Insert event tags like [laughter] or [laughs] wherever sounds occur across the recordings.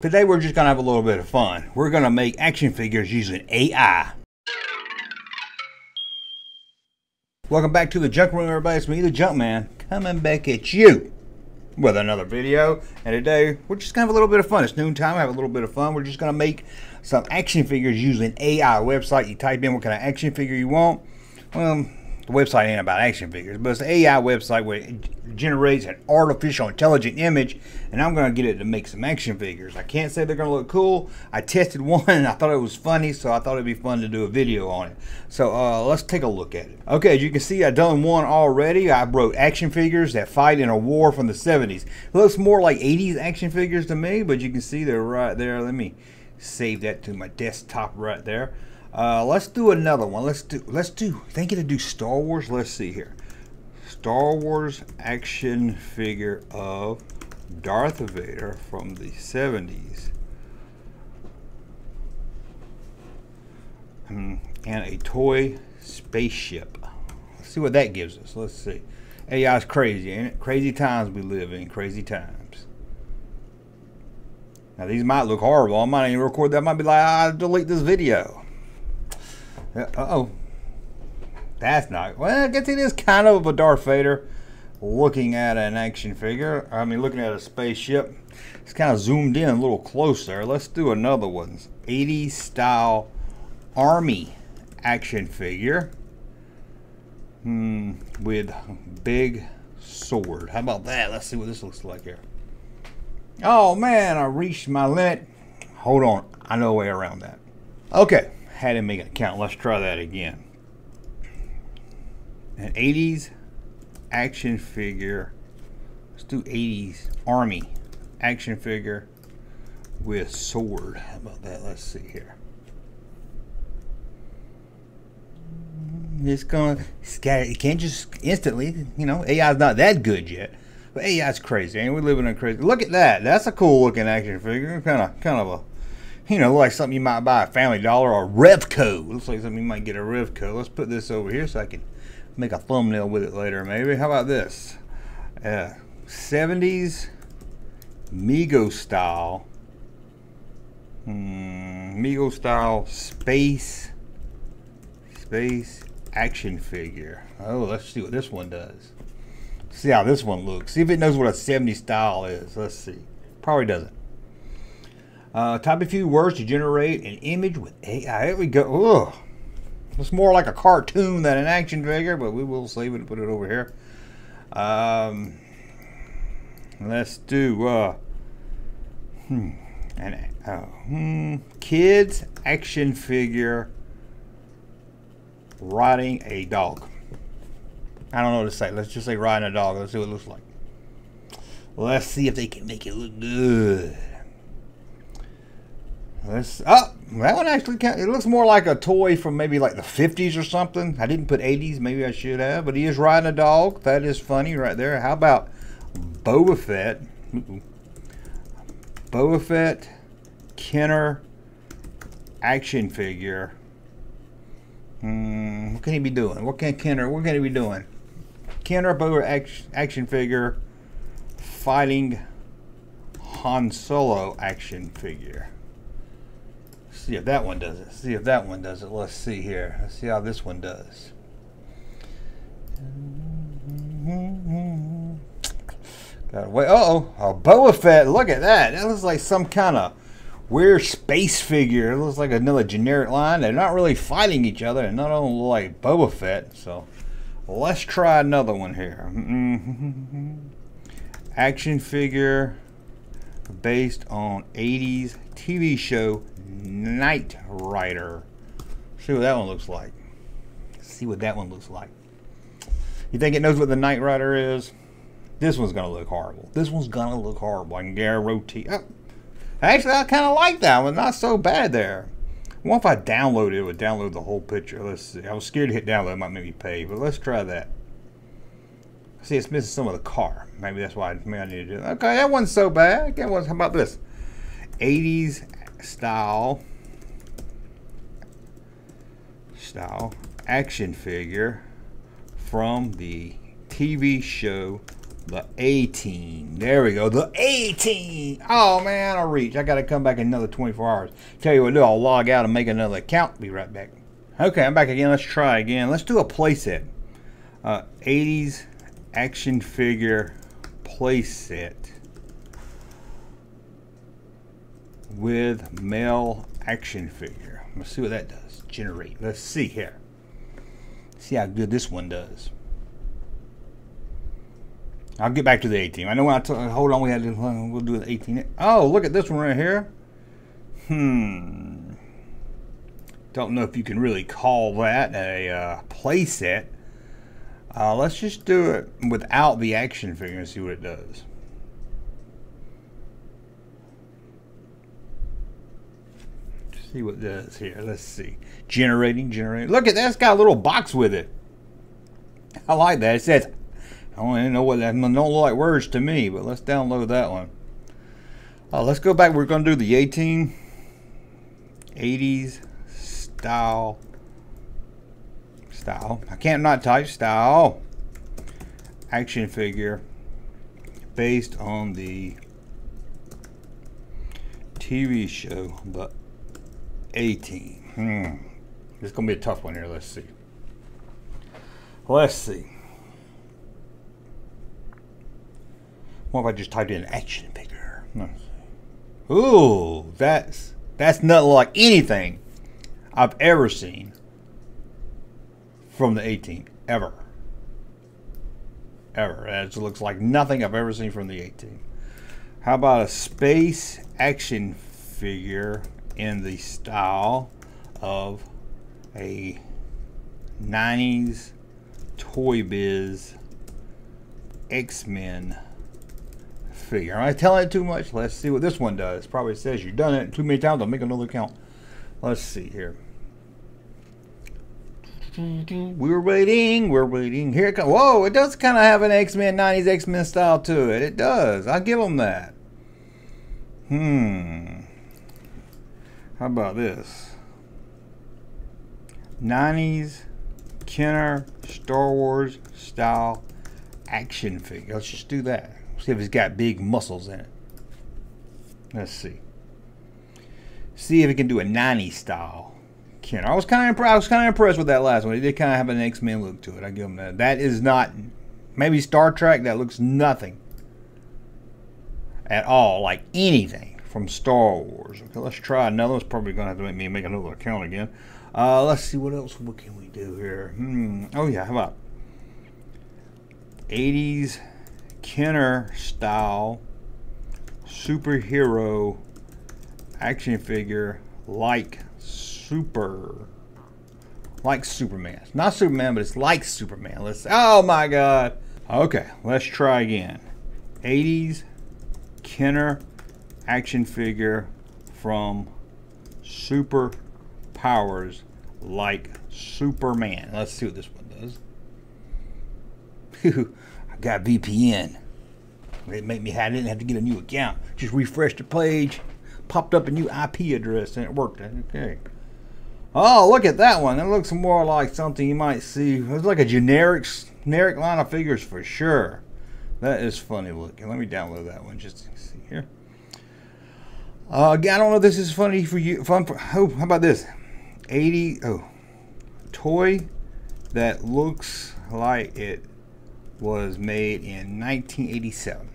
Today we're just going to have a little bit of fun. We're going to make action figures using AI. Welcome back to the Junk Room everybody. It's me, the Junkman, coming back at you with another video. And today we're just going to have a little bit of fun. It's noontime, have a little bit of fun. We're just going to make some action figures using AI website. You type in what kind of action figure you want. Well, the website ain't about action figures, but it's an AI website where it generates an artificial intelligent image, and I'm to get it to make some action figures. I can't say they're to look cool. I tested [laughs] one, and I thought it was funny, so I thought it'd be fun to do a video on it. So uh, let's take a look at it. Okay, as you can see, I've done one already. I wrote action figures that fight in a war from the 70s. It looks more like 80s action figures to me, but you can see they're right there. Let me save that to my desktop right there. Uh, let's do another one. Let's do. Let's do. Thinking to do Star Wars. Let's see here. Star Wars action figure of Darth Vader from the 70s. Hmm, and a toy spaceship. Let's see what that gives us. Let's see. AI is crazy, ain't it? Crazy times we live in. Crazy times. Now these might look horrible. I might even record that. I might be like, I ah, delete this video. Uh oh. That's not. Well, I guess it is kind of a Darth Vader looking at an action figure. I mean, looking at a spaceship. It's kind of zoomed in a little closer. Let's do another one. 80s style army action figure. Hmm, with big sword. How about that? Let's see what this looks like here. Oh man, I reached my limit. Hold on, I know a way around that. Okay, had to make an account. Let's try that again. An 80s action figure. Let's do 80s army action figure with sword. How about that? Let's see here. It's gonna scatter. Can't just instantly, you know, AI's not that good yet. But AI's crazy. Ain't we living in a crazy? Look at that. That's a cool looking action figure. Kind of, kind of a you know, like something you might buy at Family Dollar or Revco. Looks like something you might get a Revco. Let's put this over here so I can make a thumbnail with it later, maybe. How about this? Uh, 70s Mego style. Hmm, Mego style space space action figure. Oh, let's see what this one does. See how this one looks. See if it knows what a 70s style is. Let's see. Probably doesn't. Uh, type a few words to generate an image with AI. Here we go. Ugh. It's more like a cartoon than an action figure, but we will save it and put it over here. Um, let's do uh, hmm, an, uh, hmm, kids action figure riding a dog. I don't know what to say. Let's just say riding a dog. Let's see what it looks like. Let's see if they can make it look good. Oh, that one actually it looks more like a toy from maybe like the 50s or something. I didn't put 80s, maybe I should have, but he is riding a dog. That is funny right there. How about Boba Fett? Boba Fett Kenner action figure. Hmm, what can he be doing? What can Kenner? What can he be doing? Kenner Boba action figure fighting Han Solo action figure see if that one does it. See if that one does it. Let's see here. Let's see how this one does. Got away. Uh oh, a Boba Fett. Look at that. That looks like some kind of weird space figure. It looks like another generic line. They're not really fighting each other, and not look like Boba Fett. So let's try another one here. [laughs] Action figure based on 80s TV show Knight Rider. See what that one looks like. See what that one looks like. You think it knows what the Knight Rider is? This one's gonna look horrible. This one's gonna look horrible. I can guarantee. Oh. Actually, I kind of like that one. Not so bad there. What if I download it? It would download the whole picture. Let's see. I was scared to hit download. It might make me pay, but let's try that. See, it's missing some of the car. Maybe that's why I, maybe I need to do. Okay, that wasn't so bad. That was, how about this? 80s style style action figure from the TV show The A-Team. There we go. The A-Team. Oh, man, I reached. I got to come back another 24 hours. Tell you what, do I'll log out and make another account. Be right back. Okay, I'm back again. Let's try again. Let's do a playset. Uh, 80s action figure playset with male action figure. Let's see what that does. Generate. Let's see here. See how good this one does. I'll get back to the A-Team. I know when I told, hold on, we had to, we'll do the A-Team. Oh, look at this one right here. Hmm. Don't know if you can really call that a uh, playset. Uh, let's just do it without the action figure and see what it does. See what does here. Let's see. Generating, generating. Look at that. It's got a little box with it. I like that. It says, I don't even know what that don't look like words to me, but let's download that one. Uh, let's go back. We're going to do the A-Team 80s style style. I can't not type style action figure based on the TV show The A-Team. Hmm. Is going to be a tough one here. Let's see. Let's see. What if I just typed in action figure? Ooh, that's that's not like anything I've ever seen from the A-Team ever. Ever. It looks like nothing I've ever seen from the A-Team. How about a space action figure in the style of a 90s Toy Biz X-Men figure. Am I telling it too much? Let's see what this one does. Probably says you've done it too many times. I'll make another count. Let's see here. We're waiting. We're waiting. Here it comes. Whoa, it does kind of have an X-Men 90s X-Men style to it. It does. I'll give them that. Hmm. How about this? 90s Kenner Star Wars style action figure. Let's just do that. See if it's got big muscles in it. Let's see. See if it can do a 90s style Kenner. I was kind of I was kind of impressed with that last one. It did kind of have an X-Men look to it. I give them that. That is not maybe Star Trek. That looks nothing at all like anything from Star Wars. Okay, let's try another. It's probably going to have to make me make another account again. Uh, let's see what else. What can we do here? Hmm. Oh yeah. How about 80s Kenner style superhero action figure like super like Superman. Not Superman, but it's like Superman. Let's oh my god. Okay, let's try again. 80s Kenner action figure from Super Powers like Superman. Let's see what this one does. I got VPN. It made me I didn't have to get a new account. Just refreshed the page, popped up a new IP address, and it worked. Okay. Oh, look at that one. That looks more like something you might see. It's like a generic, generic line of figures for sure. That is funny looking. Let me download that one just to see here. Uh, I don't know if this is funny for you. Fun for, oh, how about this? 80, oh, toy that looks like it was made in 1987.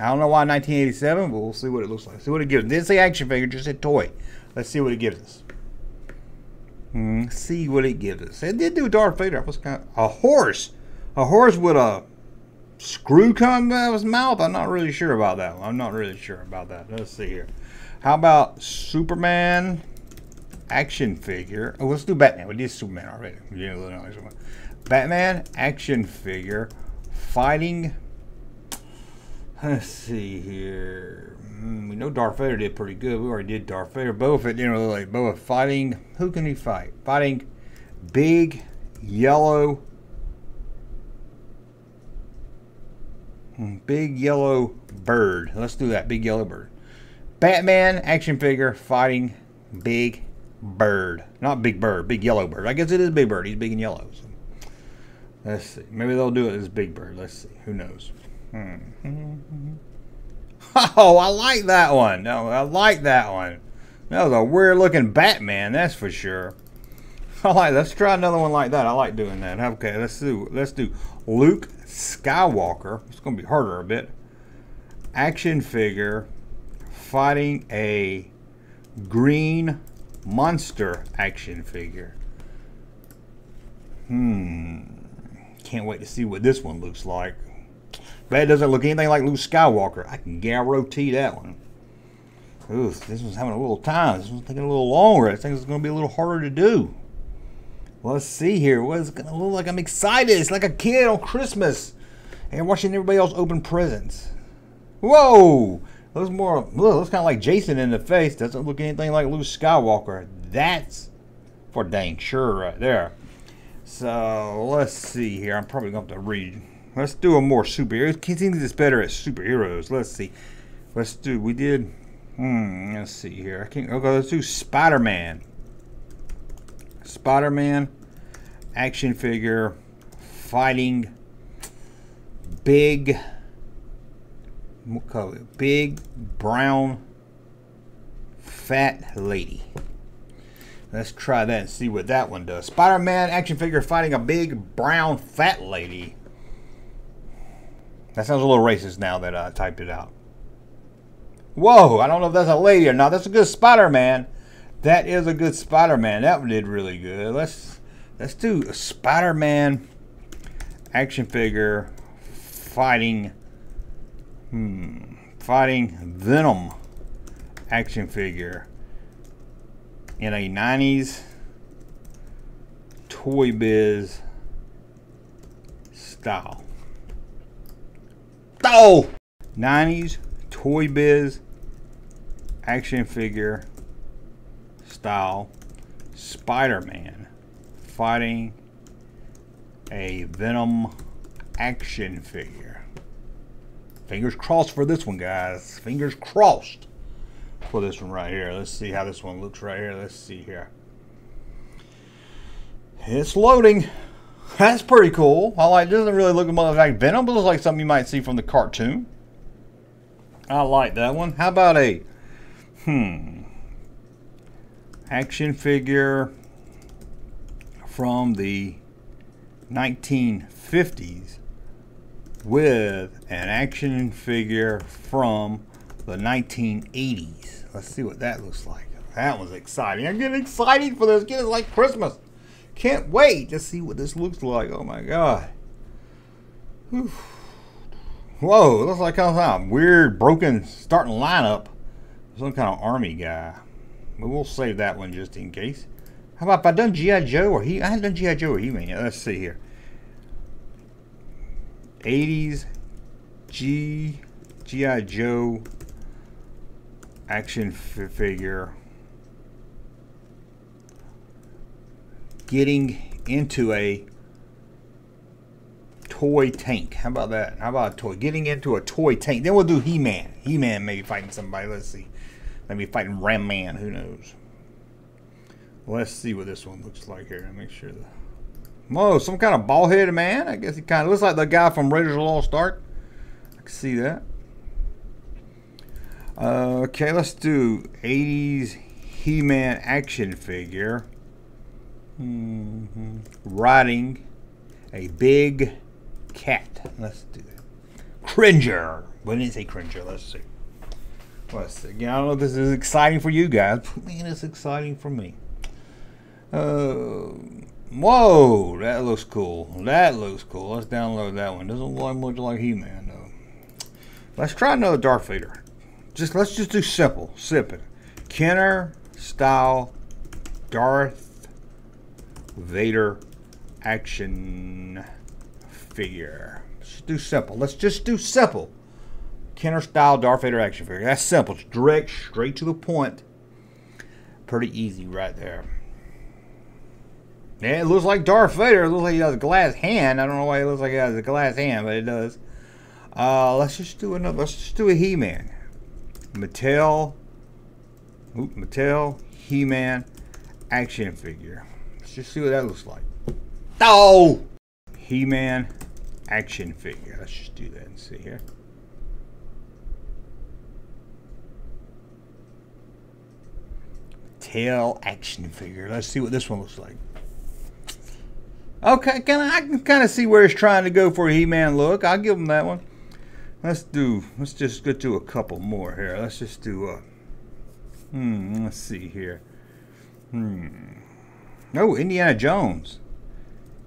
I don't know why 1987, but we'll see what it looks like. See what it gives. This say action figure, just a toy. Let's see what it gives us. Mm, see what it gives us. It did do Darth Vader. I was kind of, a horse. A horse with a screw coming out of his mouth? I'm not really sure about that. I'm not really sure about that. Let's see here. How about Superman action figure? Oh, let's do Batman. We did Superman already. Batman action figure fighting. Let's see here. Mm, we know Darth Vader did pretty good. We already did Darth Vader. Boba Fett didn't really like Boba fighting. Who can he fight? Fighting big yellow Big yellow bird. Let's do that. Big yellow bird. Batman action figure fighting big bird. Not big bird, big yellow bird. I guess it is big bird. He's big and yellow. So let's see. Maybe they'll do it as big bird. Let's see. Who knows? Hmm. [laughs] Oh, I like that one. No, I like that one. That was a weird looking Batman, that's for sure. [laughs] I like. Let's try another one like that. I like doing that. Okay, let's do. Let's do Luke Skywalker. It's gonna be harder a bit. Action figure fighting a green monster action figure. Hmm. Can't wait to see what this one looks like. Bet it doesn't look anything like Luke Skywalker. I can guarantee that one. Ooh, this one's having a little time. This one's taking a little longer. I think it's going to be a little harder to do. Let's see here. What is it going to look like? I'm excited. It's like a kid on Christmas. And watching everybody else open presents. Whoa! Looks more, looks kind of like Jason in the face. Doesn't look anything like Luke Skywalker. That's for dang sure right there. So let's see here. I'm probably going to have to read. Let's do a more superhero. Continue this better at superheroes. Let's see. Let's do. We did. Hmm. Let's see here. I can't. Okay. Let's do Spider-Man. Spider-Man action figure fighting big big brown fat lady. Let's try that and see what that one does. Spider-Man action figure fighting a big brown fat lady. That sounds a little racist now that I typed it out. Whoa, I don't know if that's a lady or not. That's a good Spider-Man. That is a good Spider-Man. That one did really good. Let's let's do a Spider-Man action figure fighting hmm fighting Venom action figure in a 90s Toy Biz style. Oh! 90s Toy Biz action figure style Spider-Man fighting a Venom action figure. Fingers crossed for this one, guys. Fingers crossed for this one right here. Let's see how this one looks right here. Let's see here. It's loading. That's pretty cool. I like. Doesn't really look much like Venom, but looks like something you might see from the cartoon. I like that one. How about a hmm action figure from the 1950s with an action figure from the 1980s. Let's see what that looks like. That was exciting. I'm getting excited for this. Get it like Christmas. Can't wait to see what this looks like. Oh my god. Whew. Whoa, looks like kind of weird broken starting lineup. Some kind of army guy. But we'll save that one just in case. How about if I done G.I. Joe or he? I haven't done G.I. Joe or He-Man. Let's see here. 80s G G.I. Joe action figure getting into a toy tank. How about that? How about a toy? Getting into a toy tank. Then we'll do He-Man. He-Man maybe fighting somebody. Let's see. Maybe fighting Ram Man. Who knows? Let's see what this one looks like here. Make sure the Whoa, some kind of bald-headed man. I guess he kind of looks like the guy from Raiders of the Lost Ark. I can see that. Uh, okay, let's do 80s He-Man action figure. Mm -hmm. Riding a big cat. Let's do that. Cringer. When did say Cringer? Let's see. Let's see. I don't know if this is exciting for you guys. Man, it's exciting for me. Uh, whoa, that looks cool. That looks cool. Let's download that one. Doesn't look much like He-Man though. Let's try another Darth Vader. Just let's just do simple, simple. Kenner style Darth Vader action figure. Let's do simple. Let's just do simple. Kenner style Darth Vader action figure. That's simple. It's direct, straight to the point. Pretty easy right there. Yeah, it looks like Darth Vader. It looks like he has a glass hand. I don't know why it looks like he has a glass hand, but it does. Uh, let's just do another. Let's just do a He-Man. Mattel. Oop, Mattel He-Man action figure. Let's just see what that looks like. Oh! He-Man action figure. Let's just do that and see here. Tail action figure. Let's see what this one looks like. Okay, can I, can kind of see where he's trying to go for a He-Man look. I'll give him that one. Let's do. Let's just go to a couple more here. Let's just do a. Hmm. Let's see here. Hmm. Oh, Indiana Jones.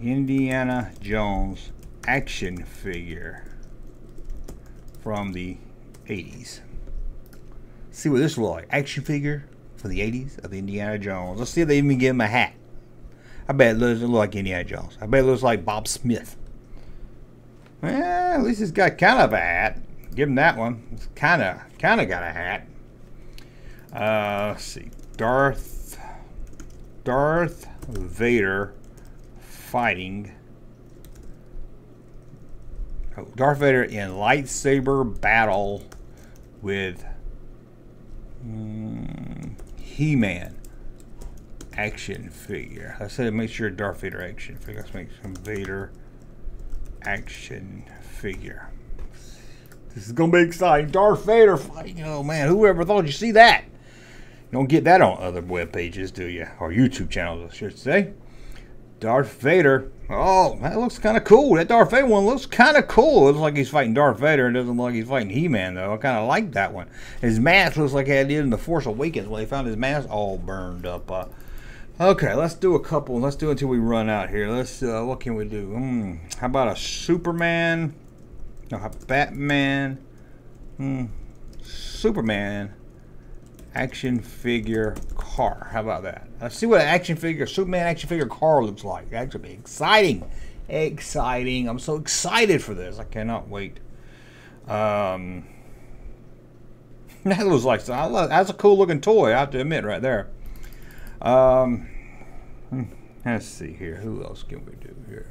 Indiana Jones action figure from the 80s. see what this looks like. Action figure from the 80s of Indiana Jones. Let's see if they even give him a hat. I bet it doesn't look like Indiana Jones. I bet it looks like Bob Smith. Well, at least he's got kind of a hat. Give him that one. It's kind of, kind of got a hat. Uh, let's see. Darth, Darth Vader fighting. Oh, Darth Vader in lightsaber battle with mm, He-Man action figure. I said make sure Darth Vader action figure. Let's make some Vader action figure. This is gonna be exciting. Darth Vader fighting. Oh man, whoever thought you see that? You don't get that on other web pages, do you? Or YouTube channels, I should say. Darth Vader. Oh, that looks kind of cool. That Darth Vader one looks kind of cool. It looks like he's fighting Darth Vader. It doesn't look like he's fighting He-Man, though. I kind of like that one. His mask looks like he did in The Force Awakens when he found his mask all burned up. Uh, okay, let's do a couple. Let's do until we run out here. Let's. Uh, what can we do? Hmm, how about a Superman? No, Batman. Hmm, Superman action figure car. How about that? Let's see what an action figure, Superman action figure car looks like. That gonna be exciting. Exciting. I'm so excited for this. I cannot wait. Um, [laughs] that looks like that's a cool looking toy. I have to admit, right there. Um, hmm, let's see here. Who else can we do here?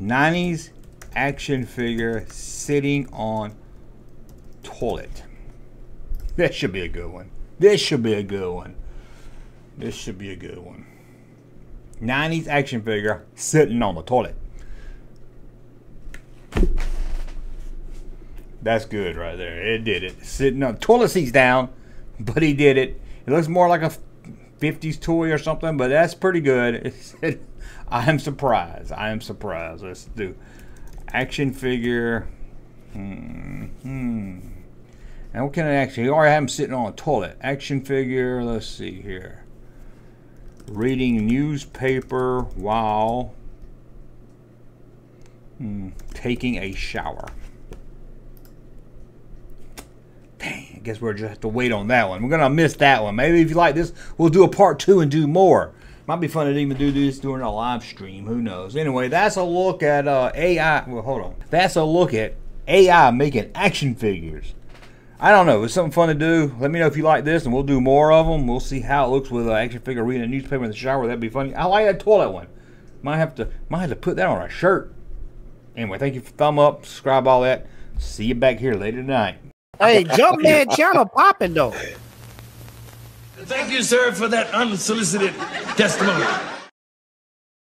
90s action figure sitting on toilet. That should be a good one. This should be a good one. This should be a good one. 90s action figure sitting on the toilet. That's good right there. It did it. Sitting on toilet seats down, but he did it. It looks more like a 50s toy or something, but that's pretty good. [laughs] I am surprised. I am surprised. Let's do action figure. Hmm. hmm. And what can I actually, you already have him sitting on a toilet. Action figure, let's see here. Reading newspaper while hmm, taking a shower. Dang, I guess we're just have to wait on that one. We're gonna miss that one. Maybe if you like this, we'll do a part two and do more. Might be fun to even do this during a live stream. Who knows? Anyway, that's a look at uh, AI. Well, hold on. That's a look at AI making action figures. I don't know. It's something fun to do. Let me know if you like this, and we'll do more of them. We'll see how it looks with an action figure reading a newspaper in the shower. That'd be funny. I like that toilet one. Might have to might have to put that on a shirt. Anyway, thank you for thumb up, subscribe, all that. See you back here later tonight. Hey, Junkman channel popping though. Thank you, sir, for that unsolicited testimony.